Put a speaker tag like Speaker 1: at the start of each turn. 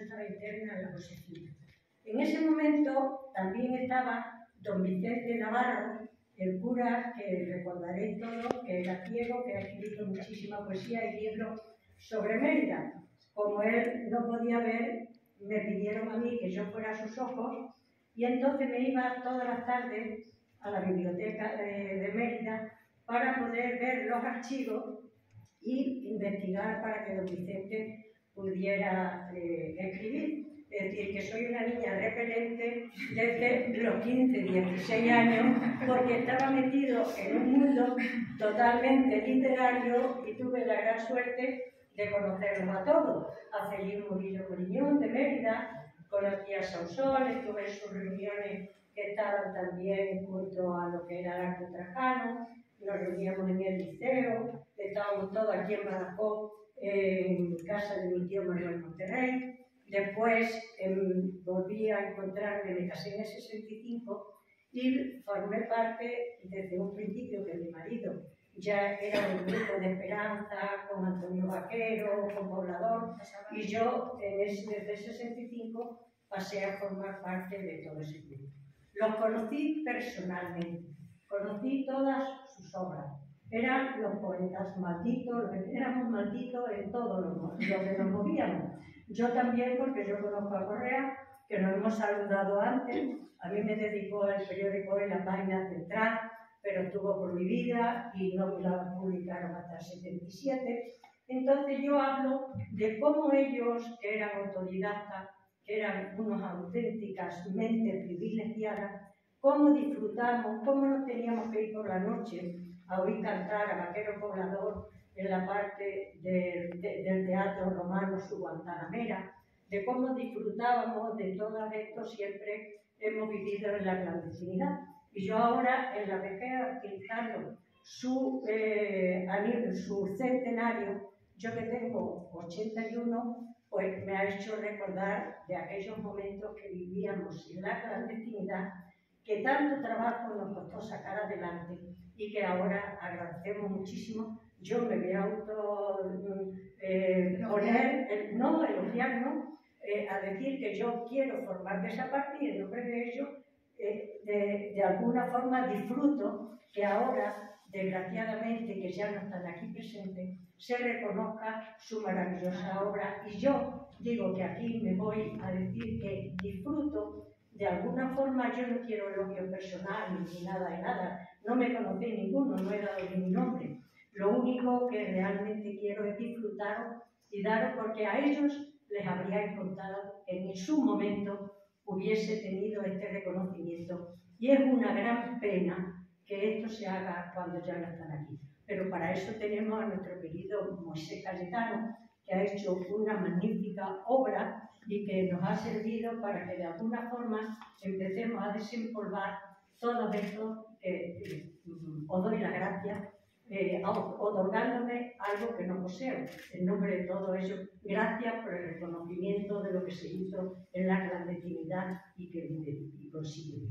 Speaker 1: estaba interna en la Josefina. En ese momento también estaba don Vicente Navarro, el cura que recordaréis todos, que era ciego, que ha escrito muchísima poesía y libros sobre Mérida. Como él no podía ver, me pidieron a mí que yo fuera a sus ojos y entonces me iba todas las tardes a la biblioteca de, Mérida para poder ver los archivos y investigar para que don Vicente pudiera eh, escribir. Es decir, que soy una niña repelente desde los 15, 16 años, porque estaba metido en un mundo totalmente literario y tuve la gran suerte de conocerlos a todos. A Felipe Murillo Coriñón de Mérida, conocí a Sausol, estuve en sus reuniones que estaban también junto a lo que era el arte trajano, nos reuníamos en el liceo, estábamos todos aquí en Badajoz, en casa de mi tío Manuel Monterrey. Después em, volví a encontrarme, me casé en el 65 y formé parte desde un principio que mi marido ya era un grupo de esperanza con Antonio Vaquero, con Poblador, y yo desde el 65 pasé a formar parte de todo ese grupo. Los conocí personalmente, conocí todas sus obras. Eran los poetas malditos, éramos malditos en todo lo, que nos movíamos. Yo también, porque yo conozco a Correa, que nos hemos saludado antes. A mí me dedicó el periódico en la página central, pero estuvo vida y no la publicaron hasta el 77. Entonces yo hablo de cómo ellos, que eran autodidactas, que eran unos auténticas mentes privilegiadas, cómo disfrutamos, cómo nos teníamos que ir por la noche a oír cantar a Vaquero Poblador en la parte del teatro romano su Guantanamera, de cómo disfrutábamos de todo esto siempre hemos vivido en la clandestinidad. Y yo ahora, en la vejez, utilizando su, eh, su centenario, yo que tengo 81, pues me ha hecho recordar de aquellos momentos que vivíamos en la clandestinidad, que tanto trabajo nos costó sacar adelante y que ahora agradecemos muchísimo. Yo me voy a auto eh, poner, no, elogiar, no, eh, a decir que yo quiero formar de esa parte y en nombre de ello de, de, alguna forma disfruto que ahora, desgraciadamente, que ya no están aquí presentes, se reconozca su maravillosa obra. Y yo digo que aquí me voy a decir que disfruto, de alguna forma yo no quiero elogio personal ni nada de nada, no me conocí ninguno, no he dado mi nombre. Lo único que realmente quiero es disfrutar y dar porque a ellos les habría importado que en su momento hubiese tenido este reconocimiento. Y es una gran pena que esto se haga cuando ya no están aquí. Pero para eso tenemos a nuestro querido Moisés Cayetano, que ha hecho una magnífica obra y que nos ha servido para que de alguna forma empecemos a desempolvar todo esto que os doy la gracia eh, otorgándome algo que no poseo. En nombre de todo ello, gracias por el reconocimiento de lo que se hizo en la clandestinidad y que y consigue.